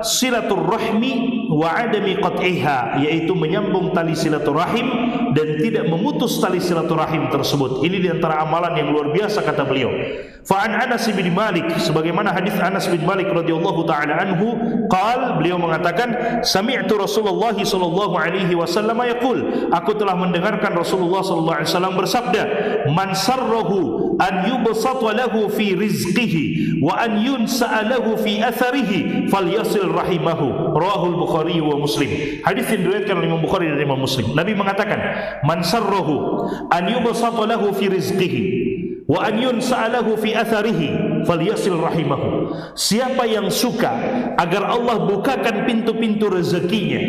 silatul rahmi wa adami qat'iha yaitu menyambung tali silaturahim dan tidak memutus tali silaturahim tersebut. Ini di antara amalan yang luar biasa kata beliau. Fa an Anas bin Malik sebagaimana hadis Anas bin Malik radhiyallahu taala anhu qal beliau mengatakan sami'tu Rasulullah sallallahu alaihi wasallam yaqul. Aku telah mendengarkan Rasulullah sallallahu alaihi wasallam bersabda man sarrahu an yubsata lahu fi rizqihi wa an yunsa lahu fi atharihi falyasil yasil rahimahu. Rawahul bukhari wa muslim. Hadis yang diriwayatkan oleh Imam Bukhari dan Imam Muslim. Nabi mengatakan man sarrahu an yubsata lahu fi rizqihi wa an yunsa'alahu fi atharihi falyasil rahimahu. Siapa yang suka agar Allah bukakan pintu-pintu rezekinya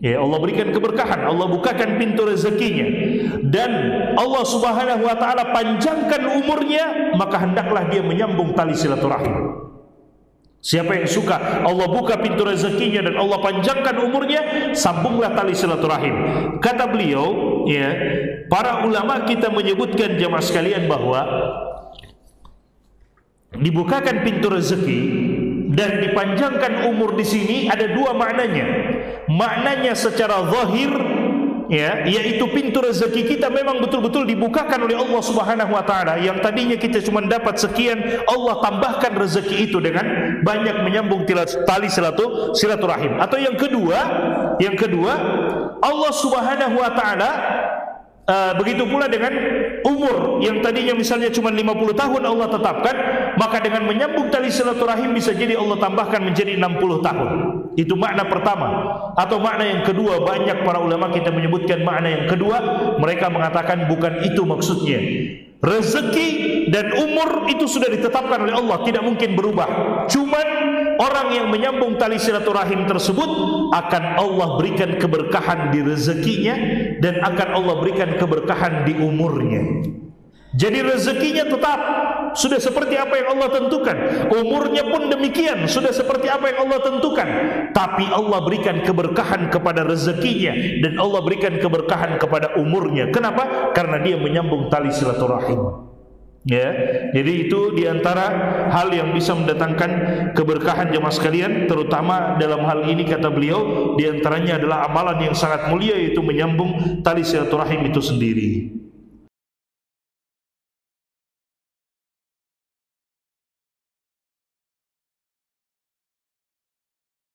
ya Allah berikan keberkahan Allah bukakan pintu rezekinya dan Allah Subhanahu wa taala panjangkan umurnya maka hendaklah dia menyambung tali silaturahim Siapa yang suka Allah buka pintu rezekinya dan Allah panjangkan umurnya, sambunglah tali silaturahim. Kata beliau, ya, para ulama kita menyebutkan jemaah sekalian bahwa dibukakan pintu rezeki dan dipanjangkan umur di sini ada dua maknanya. Maknanya secara zahir ya yaitu pintu rezeki kita memang betul-betul dibukakan oleh Allah Subhanahu wa taala. Yang tadinya kita cuma dapat sekian Allah tambahkan rezeki itu dengan banyak menyambung tali silatu silaturahim. Atau yang kedua yang kedua Allah Subhanahu wa taala Uh, begitu pula dengan umur yang tadinya misalnya cuma 50 tahun Allah tetapkan maka dengan menyambung tali silaturahim bisa jadi Allah tambahkan menjadi 60 tahun. Itu makna pertama. Atau makna yang kedua banyak para ulama kita menyebutkan makna yang kedua mereka mengatakan bukan itu maksudnya. Rezeki dan umur itu sudah ditetapkan oleh Allah tidak mungkin berubah. Cuman orang yang menyambung tali silaturahim tersebut akan Allah berikan keberkahan di rezekinya dan akan Allah berikan keberkahan di umurnya. Jadi rezekinya tetap sudah seperti apa yang Allah tentukan. Umurnya pun demikian sudah seperti apa yang Allah tentukan. Tapi Allah berikan keberkahan kepada rezekinya dan Allah berikan keberkahan kepada umurnya. Kenapa? Karena dia menyambung tali silaturahim. Ya, jadi itu diantara hal yang bisa mendatangkan keberkahan jemaah sekalian, terutama dalam hal ini kata beliau, diantaranya adalah amalan yang sangat mulia yaitu menyambung tali silaturahim itu sendiri.